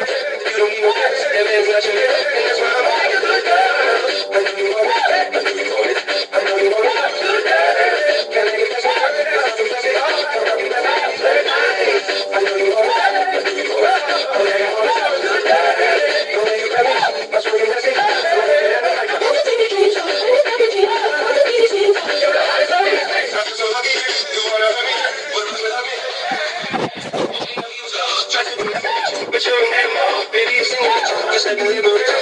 You're the most, every I can leave a real.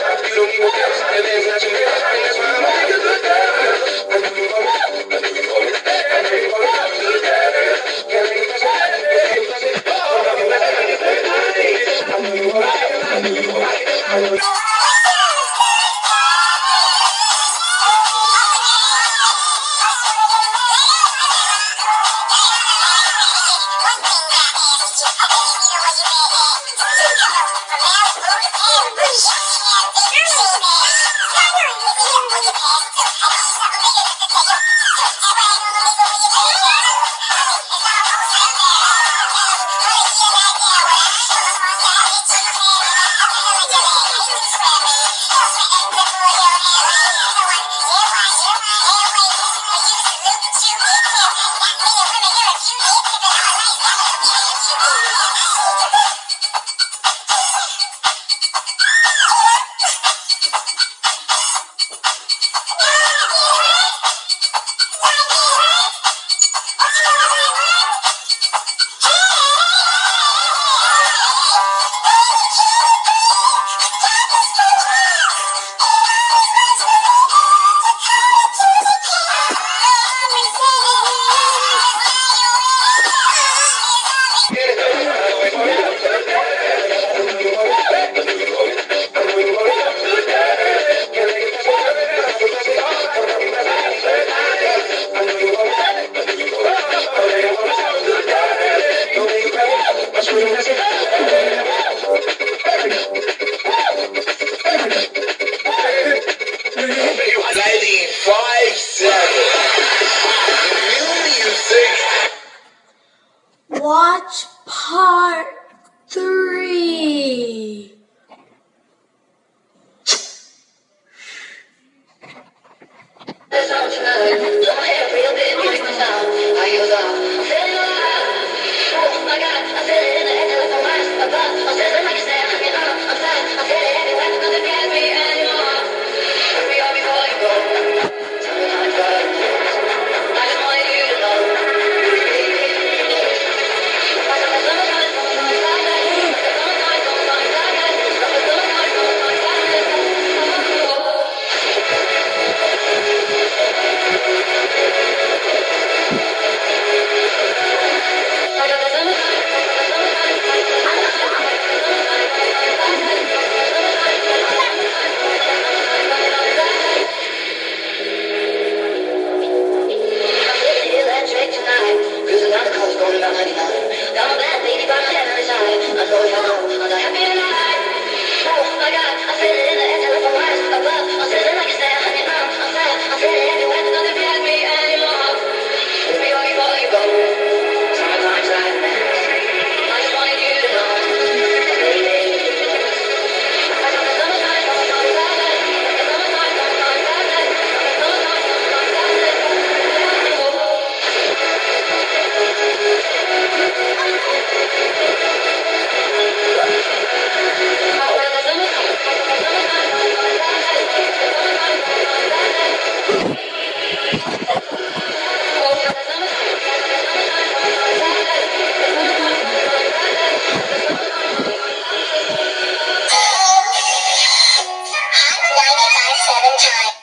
Ninety-five time.